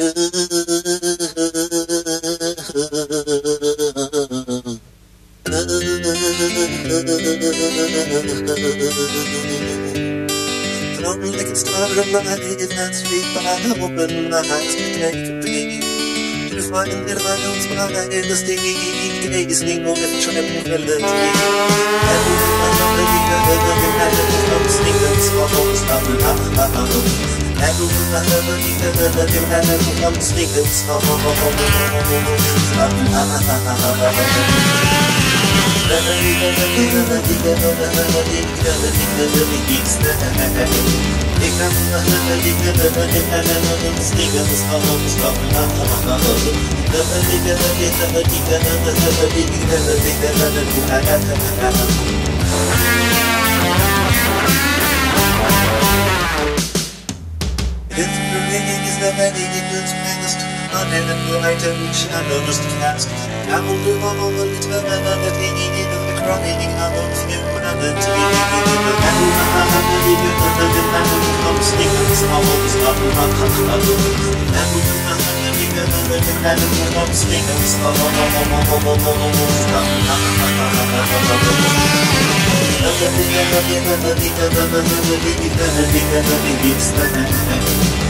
Long like it's not of my head, not sleep, but I open my eyes to take a peek. To find that I don't smile, the stinging, gazing on the tranquility. And I'm not so I'm stopping, ah, ah, ah. And I'm not the other than I come sneaking, so I'm stopping, ah, ah, ah, brilliant, is the very good man's on and the light and shadows to cast. I will do the little that he needed of the crying out of you when I'm meant to be needed. And I'm not really good at the man who comes sneaking small stuff. And I'm not really good at the man who comes sneaking Thank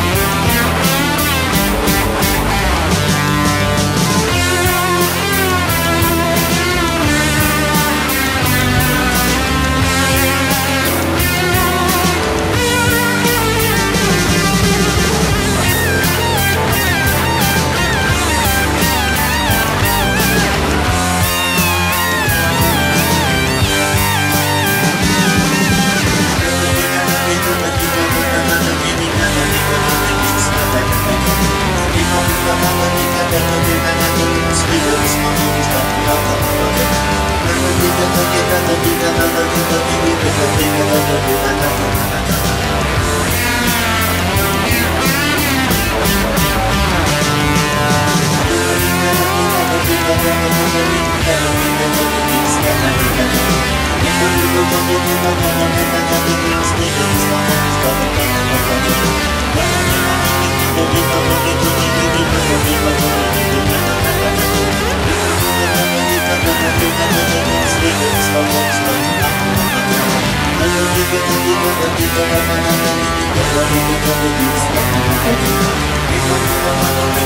Thank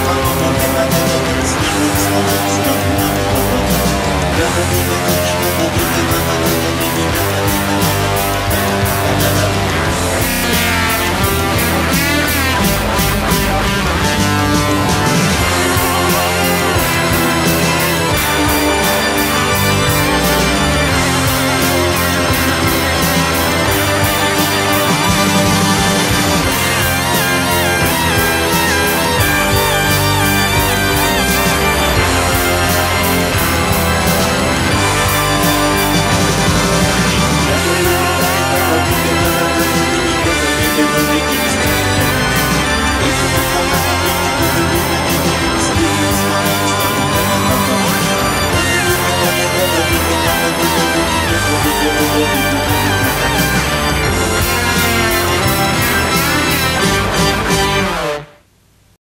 you.